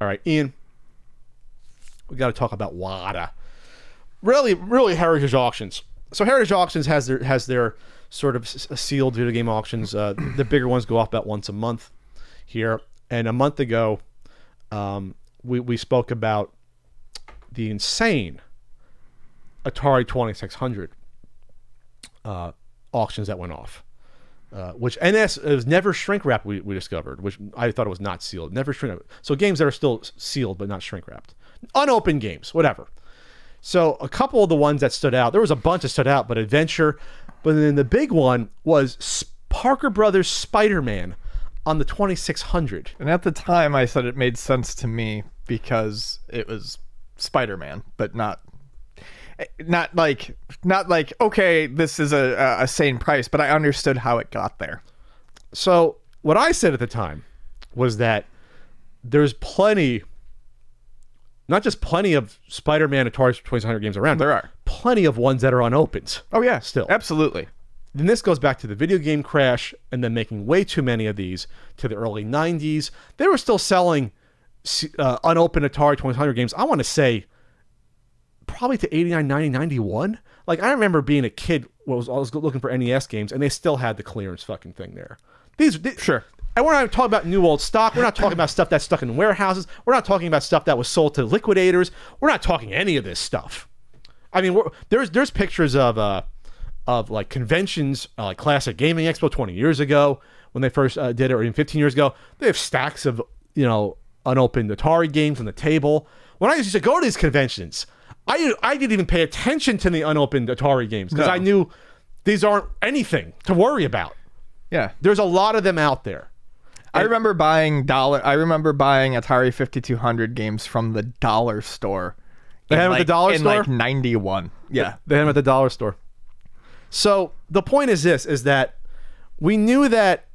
All right, Ian. We got to talk about WATA. Really, really heritage auctions. So heritage auctions has their has their sort of sealed video game auctions. Uh, the bigger ones go off about once a month here. And a month ago, um, we we spoke about the insane Atari Twenty Six Hundred uh, auctions that went off. Uh, which NS was never shrink wrapped. We, we discovered, which I thought it was not sealed. Never shrink wrapped. So games that are still sealed but not shrink wrapped, unopened games, whatever. So a couple of the ones that stood out, there was a bunch that stood out, but Adventure, but then the big one was Parker Brothers Spider Man on the 2600. And at the time, I said it made sense to me because it was Spider-Man, but not not like not like okay, this is a a sane price, but I understood how it got there. So what I said at the time was that there's plenty, not just plenty of Spider-Man Atari 2600 games around. There are. plenty of ones that are unopened. Oh yeah, Still. absolutely. Then this goes back to the video game crash and then making way too many of these to the early 90s. They were still selling uh, unopened Atari 2600 games, I want to say probably to 89, 90, 91. Like, I remember being a kid when I was, I was looking for NES games and they still had the clearance fucking thing there. These, these Sure. And we're not talking about new old stock. We're not talking about stuff that's stuck in warehouses. We're not talking about stuff that was sold to liquidators. We're not talking any of this stuff. I mean, we're, there's there's pictures of uh of like conventions, uh, like Classic Gaming Expo 20 years ago when they first uh, did it, or even 15 years ago. They have stacks of you know unopened Atari games on the table. When I used to go to these conventions, I I didn't even pay attention to the unopened Atari games because No. I knew these aren't anything to worry about. Yeah. There's a lot of them out there. I remember buying dollar. I remember buying Atari 5200 games from the dollar store. They in had 'em at the like- dollar in store? like 91. Yeah. They had them at the dollar store. So the point is this: is that we knew that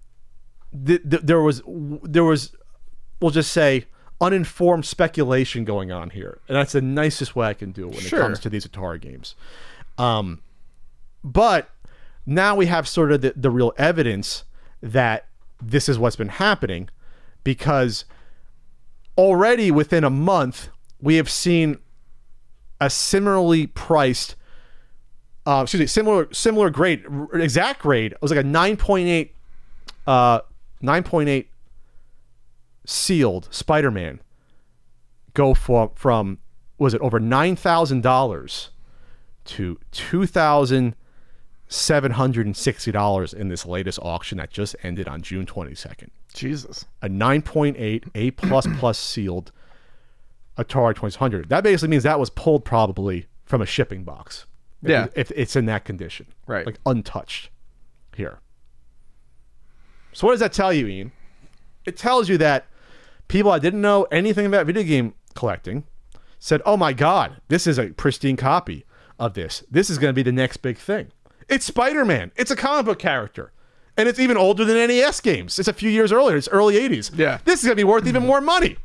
th- th- there was there was, we'll just say, uninformed speculation going on here, and that's the nicest way I can do it when Sure. it comes to these Atari games. Um, but now we have sort of the, the real evidence that this is what's been happening, because already within a month we have seen a similarly priced uh, excuse me, similar similar grade, exact grade. It was like a 9.8 uh 9.8 sealed Spider-Man go from from was it over $9,000 to $2,760 in this latest auction that just ended on June 22nd Jesus. a 9.8 A plus plus sealed Atari 2600. That basically means that was pulled probably from a shipping box. If- Yeah. If it's in that condition. Right. Like untouched here. So what does that tell you, Ian? It tells you that people I didn't know anything about video game collecting said, "Oh my god, this is a pristine copy of this. This is going to be the next big thing." It's Spider-Man. It's a comic book character. And it's even older than NES games. It's a few years earlier. It's early 80s. Yeah. This is going to be worth even more money.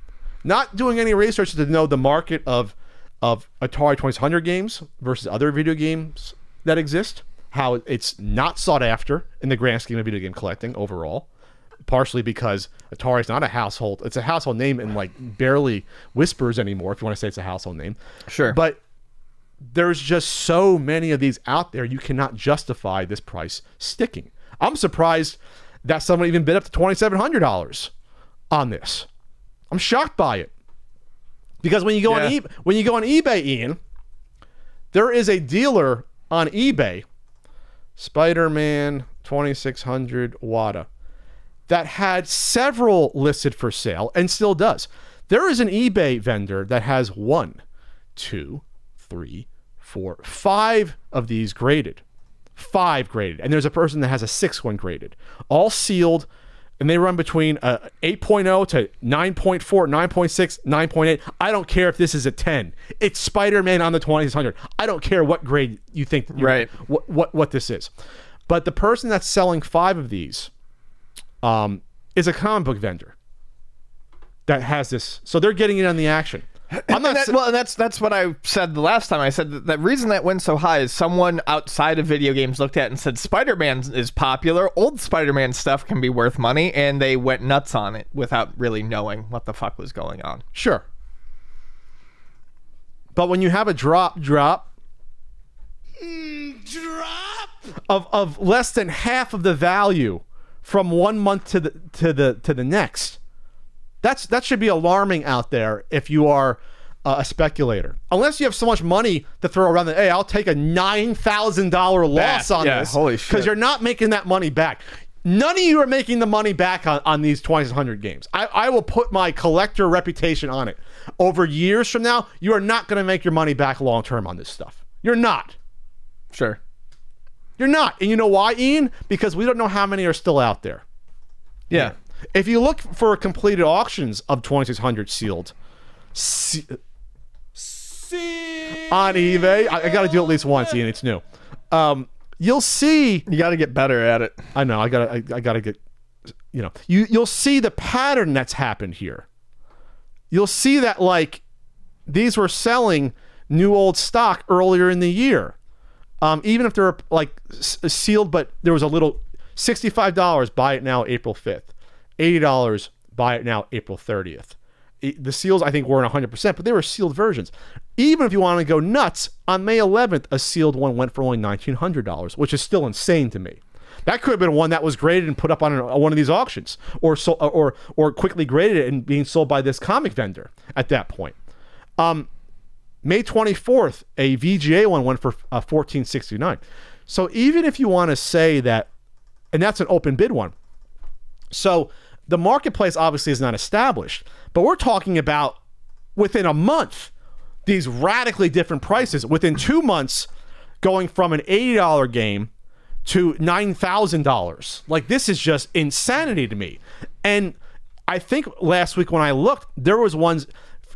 Not doing any research to know the market of of Atari 2600 games versus other video games that exist, how it's not sought after in the grand scheme of video game collecting overall partially because Atari's not a household. It's a household name and like barely whispers anymore. If you want to say it's a household name, Sure. But there's just so many of these out there. You cannot justify this price sticking. I'm surprised that someone even bid up to twenty seven hundred dollars on this. I'm shocked by it because when you go on e- when you go on eBay, Ian, there is a dealer on eBay, Spider-Man 2600 Wata, that had several listed for sale and still does. There is an eBay vendor that has one, two, three, four, five of these graded. Five graded. And there's a person that has a six one graded. All sealed. And they run between uh, 8.0 to 9.4, 9.6, 9.8. I don't care if this is a 10. It's Spider-Man on the 2600. I don't care what grade you think you- Right. what, what what this is. But the person that's selling five of these um, is a comic book vendor that has this. So they're getting in on the action. I'm not. And that- sa- well, and that's that's what I said the last time. I said that the reason that went so high is someone outside of video games looked at it and said Spider-Man is popular. Old Spider-Man stuff can be worth money, and they went nuts on it without really knowing what the fuck was going on. Sure. But when you have a drop, drop, of of less than half of the value from one month to the to the to the next, that's that should be alarming out there if you are uh, a speculator. Unless you have so much money to throw around that, hey, I'll take a nine thousand dollar loss Back. on Yeah, this holy shit. Because you're not making that money back. None of you are making the money back on, on these 2600 games. I, I will put my collector reputation on it. Over years from now, you are not going to make your money back long term on this stuff. You're not. Sure. You're not. And you know why, Ian? Because we don't know how many are still out there. Yeah. If you look for completed auctions of 2600 sealed se- on eBay, I, I got to do it at least once, Ian. It's new. Um, you'll see You got to get better at it. I know. I gotta. I, I gotta get. You know. You you'll see the pattern that's happened here. You'll see that like these were selling new old stock earlier in the year, um, even if they're like s- sealed, but there was a little sixty-five dollars. Buy it now, April fifth. Eighty dollars. Buy it now, April thirtieth. The seals, I think, weren't 100%, but they were sealed versions. Even if you want to go nuts, on May 11th, a sealed one went for only $1,900, which is still insane to me. That could have been one that was graded and put up on one of these auctions, or so, or or quickly graded and being sold by this comic vendor at that point. Um, May 24th, a VGA one went for uh, 1469. So even if you want to say that, and that's an open bid one. So the marketplace obviously is not established, but we're talking about within a month these radically different prices. Within two months, going from an $80 game to $9,000. Like this is just insanity to me. And I think last week when I looked, there was ones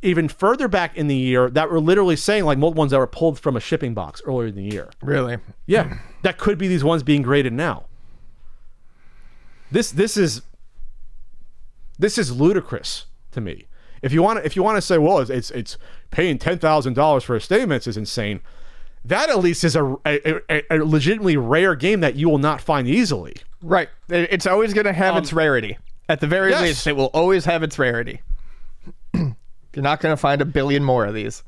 even further back in the year that were literally saying like multiple ones that were pulled from a shipping box earlier in the year. Really. Yeah, that could be these ones being graded now. This this is this is ludicrous to me. If you want to, if you want to say, well, it's it's, it's paying ten thousand dollars for a Stadium Events is insane. That at least is a, a, a- legitimately rare game that you will not find easily. Right. It's always going to have um, its rarity. At the very yes. least, it will always have its rarity. You're not going to find a billion more of these.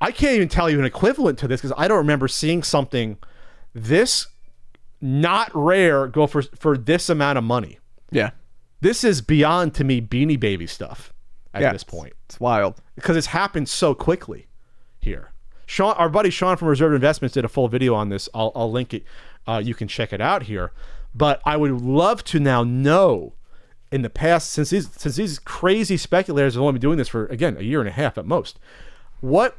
I can't even tell you an equivalent to this because I don't remember seeing something this not rare go for for this amount of money. Yeah. This is beyond to me Beanie Baby stuff at Yeah. this point. It's wild. because it's happened so quickly here. Sean, our buddy Sean from Reserve Investments did a full video on this. I'll, I'll link it. Uh, you can check it out here. But I would love to now know in the past, since these since these crazy speculators have only been doing this for again a year and a half at most, what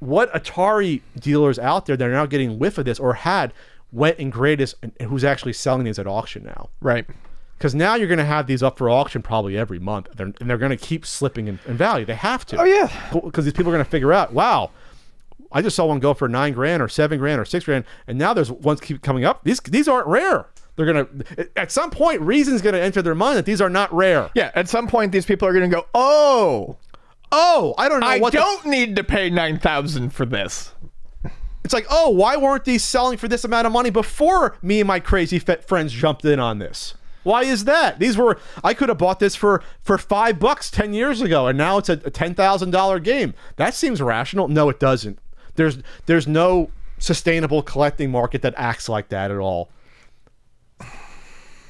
what Atari dealers out there that are now getting whiff of this or had went and greatest and who's actually selling these at auction now? Right. Because now you're going to have these up for auction probably every month, they're, and they're going to keep slipping in, in value. They have to. Oh, yeah. Because these people are going to figure out, wow, I just saw one go for nine grand or seven grand or six grand, and now there's ones keep coming up. These these aren't rare. They're gonna at some point, reason's going to enter their mind that these are not rare. Yeah. At some point, these people are going to go, oh, Oh, I don't know I don't need to pay 9000 for this. it's like, oh, why weren't these selling for this amount of money before me and my crazy fit friends jumped in on this? Why is that? These were I could have bought this for for five bucks ten years ago, and now it's a, a ten thousand dollar game. That seems rational. No, it doesn't. There's there's no sustainable collecting market that acts like that at all.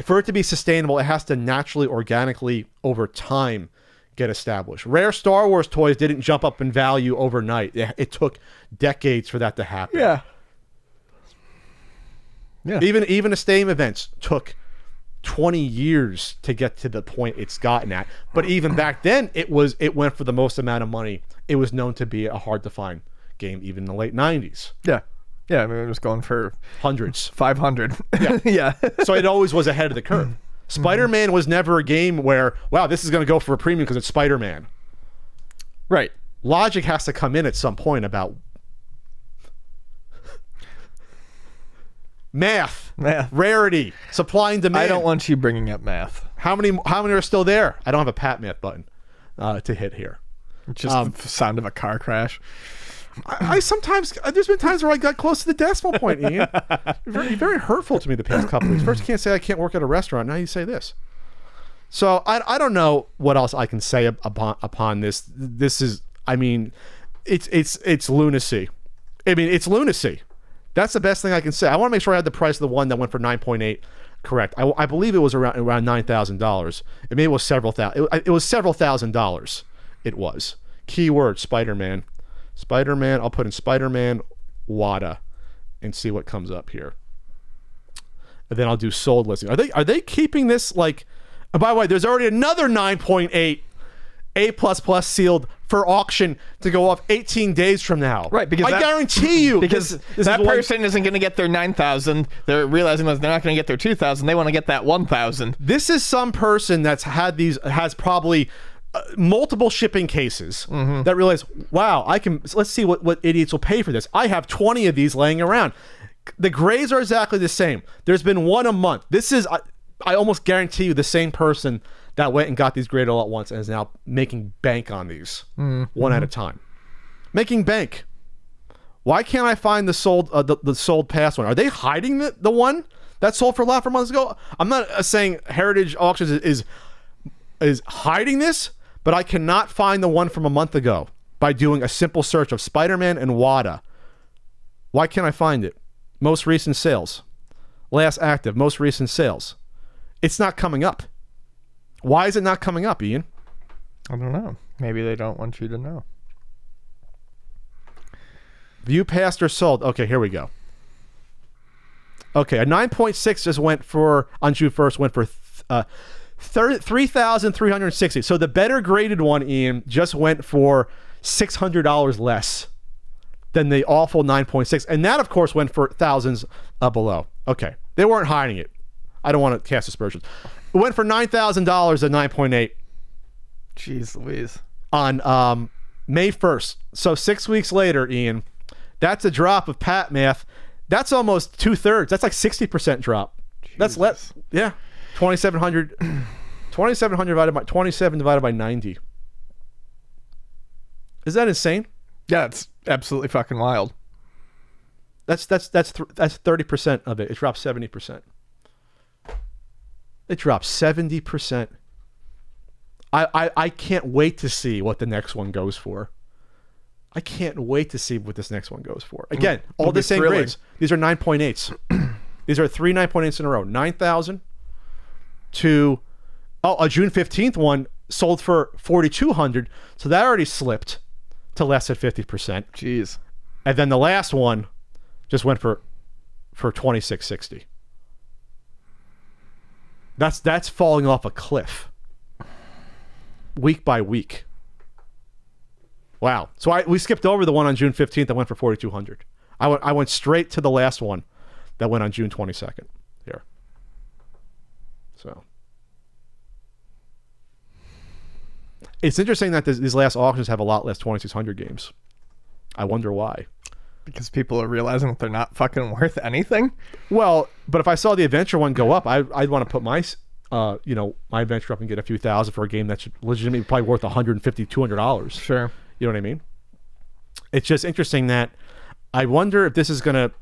For it to be sustainable, it has to naturally, organically, over time, get established. Rare Star Wars toys didn't jump up in value overnight. It, it took decades for that to happen. Yeah. Yeah. Even even a Stadium Events took 20 years to get to the point it's gotten at. But even back then, it was it went for the most amount of money. It was known to be a hard to find game, even in the late 90s, Yeah. Yeah. I mean, it was going for hundreds. 500. Yeah. yeah. so it always was ahead of the curve. Spider Man was never a game where wow, this is going to go for a premium because it's Spider Man. right. Logic has to come in at some point about math, Math. rarity, supply and demand. I don't want you bringing up math. How many? How many are still there? I don't have a pat math button uh, to hit here. Just Um, the sound of a car crash. I, I sometimes uh, there's been times where I got close to the decimal point, Ian. very, very hurtful to me the past couple weeks. First, you can't say I can't work at a restaurant. Now you say this. So I, I don't know what else I can say upon upon this. This is I mean, it's it's it's lunacy. I mean, it's lunacy. That's the best thing I can say. I want to make sure I had the price of the one that went for nine point eight correct. I, I believe it was around around nine thousand dollars. It maybe it was several thousand. It, it was several thousand dollars. It was keyword Spider Man. Spider Man. I'll put in Spider Man Wata and see what comes up here. And then I'll do sold listing. Are they are they keeping this like? And by the way, there's already another 9.8 A plus plus sealed for auction to go off 18 days from now. Right, because I that- guarantee you Because this- this that is one- person isn't going to get their 9,000. They're realizing that they're not going to get their 2,000. They want to get that 1,000. this is some person that's had these has probably uh, multiple shipping cases that realize wow i can let's see what, what idiots will pay for this. I have 20 of these laying around. The grays are exactly the same. There's been one a month. This is i, I almost guarantee you the same person that went and got these grayed all at once and is now making bank on these one at a time. Making bank. Why can't I find the sold uh, the, the sold past one? Are they hiding the, the one that sold for a lot for months ago? I'm not uh, saying Heritage Auctions is, is is hiding this, but I cannot find the one from a month ago by doing a simple search of Spider-Man and Wata. Why can't I find it? Most recent sales. Last active, most recent sales. It's not coming up. Why is it not coming up, Ian? I don't know. Maybe they don't want you to know. View passed or sold. Okay, here we go. Okay, a 9.6 just went for, on June 1st, went for th- uh, 3,360. So the better graded one, Ian, just went for $600 less than the awful 9.6. And that, of course, went for thousands uh, below. Okay, they weren't hiding it. I don't want to cast aspersions. It went for $9,000 at 9.8 Jeez Louise. on um, May 1st. So six weeks later, Ian, that's a drop of Pat math. That's almost two thirds. That's like 60% drop. That's less. Yeah. 2,700. 2,700 divided by 27 divided by 90. Is that insane? Yeah, it's absolutely fucking wild. That's that's that's th- that's 30% of it. It dropped 70%. It dropped 70%. I, I I can't wait to see what the next one goes for. I can't wait to see what this next one goes for. Again, all it'll the same thrilling. grades. These are 9.8s. These are three 9.8s in a row. 9,000 to oh, a June 15th one sold for 4200, so that already slipped to less than 50%. Jeez. And then the last one just went for for 2660. That's that's falling off a cliff. Week by week. Wow. So I we skipped over the one on June 15th that went for 4200. I went I went straight to the last one that went on June 22nd here. So It's interesting that this, these last auctions have a lot less 2600 games. I wonder why. Because people are realizing that they're not fucking worth anything. Well, but if I saw the adventure one go up, I, I'd want to put my, uh, you know, my adventure up and get a few thousand for a game that's legitimately probably worth 150 200 dollars. Sure. You know what I mean? It's just interesting that I wonder if this is gonna.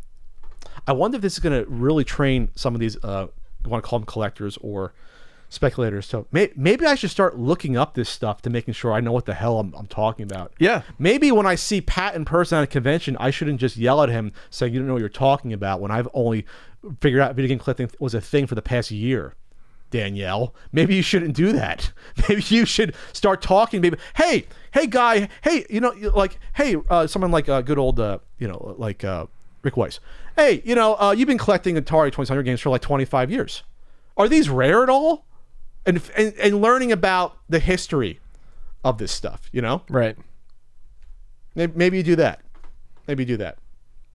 I wonder if this is gonna really train some of these. Uh, want to call them collectors or speculators. So may, maybe I should start looking up this stuff to making sure I know what the hell I'm, I'm talking about. Yeah. Maybe when I see Pat in person at a convention, I shouldn't just yell at him saying you don't know what you're talking about when I've only figured out video game collecting was a thing for the past year. Danielle, maybe you shouldn't do that. Maybe you should start talking. Maybe, hey, hey, guy, hey, you know, like, hey, uh, someone like uh, good old, uh, you know, like uh, Rick Weiss. Hey, you know, uh, you've been collecting Atari 2600 games for like 25 years. Are these rare at all? And, and and learning about the history of this stuff, you know. Right. Maybe, maybe you do that. Maybe you do that.